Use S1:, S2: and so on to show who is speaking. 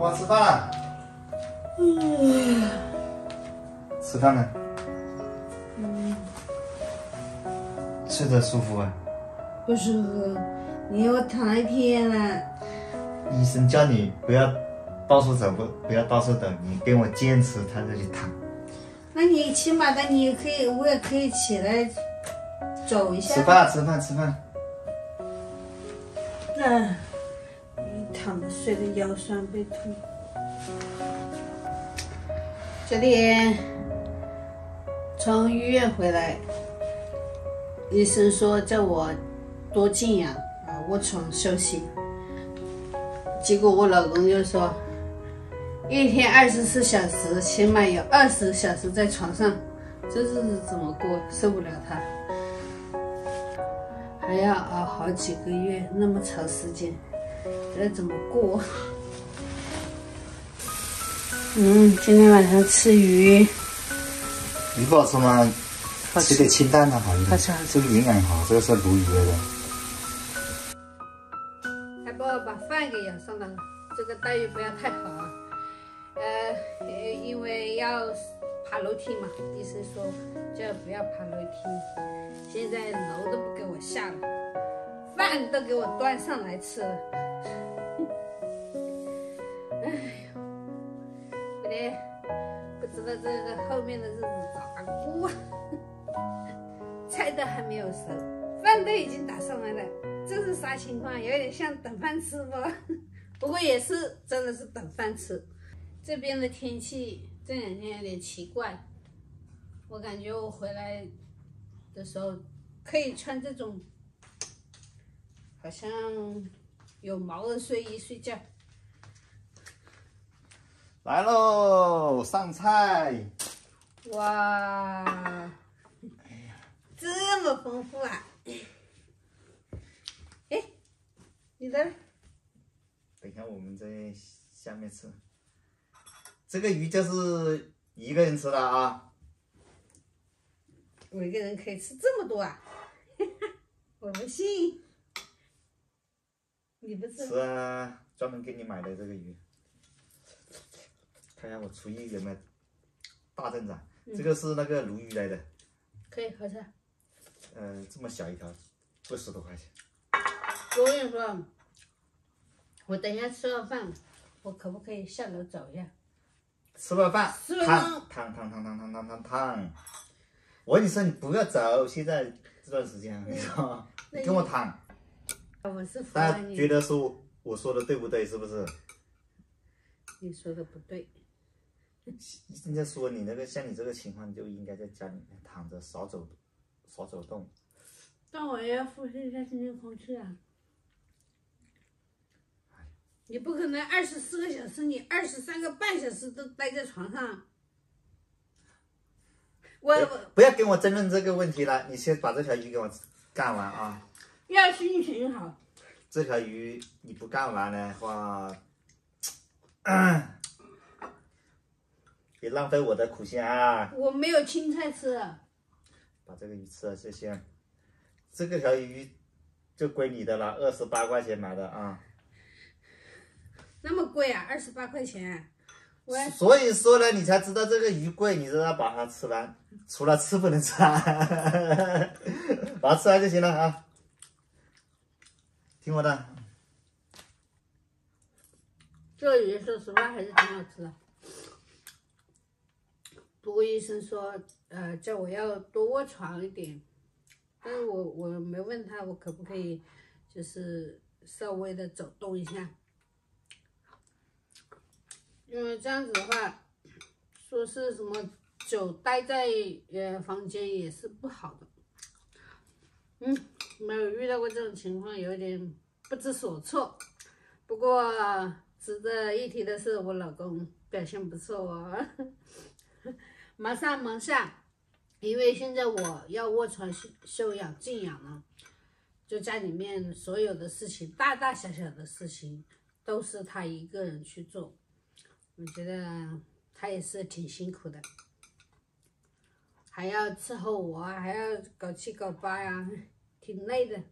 S1: 我吃饭了。吃饭了。嗯。睡得舒服啊？
S2: 不舒服，你我躺一天了。
S1: 医生叫你不要到处走，不不要到处走，你跟我坚持躺这里躺。
S2: 那你起码的你可以，我也可以起来走一下。
S1: 吃饭，吃饭，吃饭。
S2: 嗯，躺着睡的腰酸背痛。昨天从医院回来，医生说叫我多静养啊，卧床休息。结果我老公就说。一天二十四小时，起码有二十小时在床上，这日子怎么过？受不了他，还要熬好几个月，那么长时间，这怎么过？嗯，今天晚上吃鱼，
S1: 鱼不好吃吗？吃点清淡的好一点。
S2: 好吃好吃，
S1: 这个营养好，这个是鲈鱼来的。
S2: 还帮我把饭给舀上来了，这个待遇不要太好啊。呃，因为要爬楼梯嘛，医生说叫不要爬楼梯。现在楼都不给我下了，饭都给我端上来吃了。不对，不知道这个后面的日子咋过。菜都还没有熟，饭都已经打上来了，这是啥情况？有点像等饭吃不？不过也是，真的是等饭吃。这边的天气这两天有点奇怪，我感觉我回来的时候可以穿这种好像有毛的睡衣睡觉。
S1: 来喽，上菜！
S2: 哇，哎呀，这么丰富啊！哎，你的？
S1: 等下我们在下面吃。这个鱼就是一个人吃的啊！
S2: 我一个人可以吃这么多啊？我不信，你不吃？
S1: 是啊，专门给你买的这个鱼。看一下我厨艺有没有大增长。这个是那个鲈鱼来的。
S2: 可以，好吃。
S1: 嗯，这么小一条，不十多块钱。
S2: 我跟你说，我等一下吃了饭，我可不可以下楼走一下？
S1: 吃了饭，躺躺躺躺躺躺躺躺躺。我跟你说，你不要走，现在这段时间，你说，你跟我躺。
S2: 我是
S1: 大家觉得说我说的对不对？是不是？
S2: 你说的不对。
S1: 人家说你那个像你这个情况，就应该在家里面躺着，少走，少走动。
S2: 但我也要呼吸一下新鲜空气啊。你不可能二十四个小时，你二十三个半小时都待在床上。我
S1: 不要跟我争论这个问题了，你先把这条鱼给我干完啊！
S2: 要心情好。
S1: 这条鱼你不干完的话，别浪费我的苦心啊！
S2: 我没有青菜吃。
S1: 把这个鱼吃了，谢谢。这个条鱼就归你的了，二十八块钱买的啊。
S2: 那么贵啊，二十八块钱。我
S1: 所以说呢，你才知道这个鱼贵，你知道把它吃完，除了吃不能吃，把它吃完就行了啊。听我的。
S2: 这个鱼说实话还是挺好吃的，不过医生说，呃，叫我要多卧床一点，但是我我没问他，我可不可以，就是稍微的走动一下。因为这样子的话，说是什么久待在呃房间也是不好的。嗯，没有遇到过这种情况，有点不知所措。不过值得一提的是，我老公表现不错哦，马上忙上。因为现在我要卧床休休养静养了，就家里面所有的事情，大大小小的事情，都是他一个人去做。我觉得他也是挺辛苦的，还要伺候我，还要搞七搞八呀，挺累的。